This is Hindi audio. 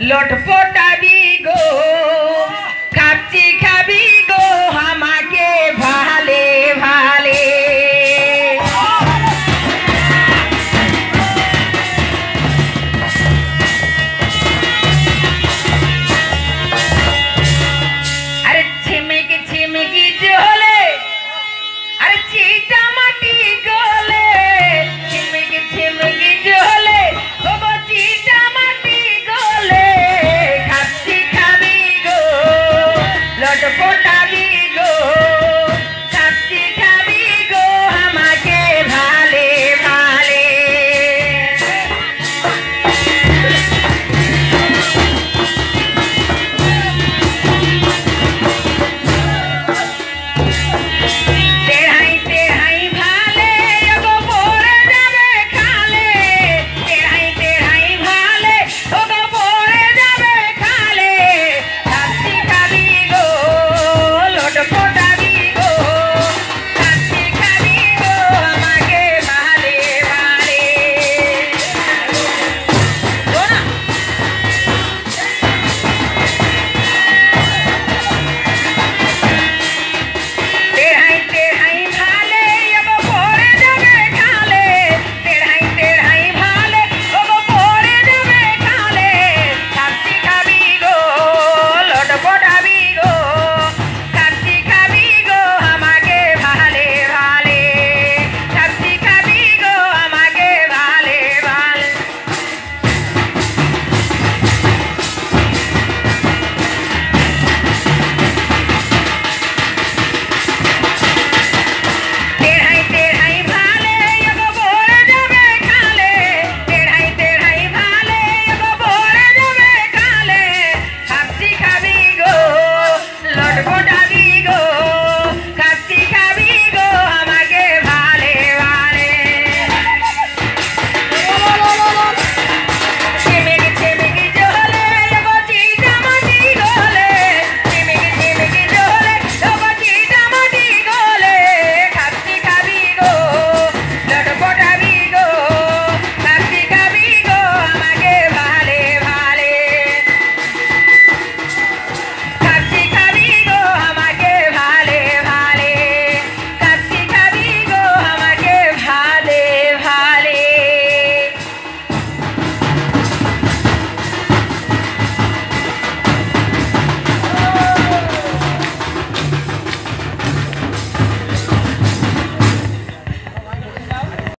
लोटपोटा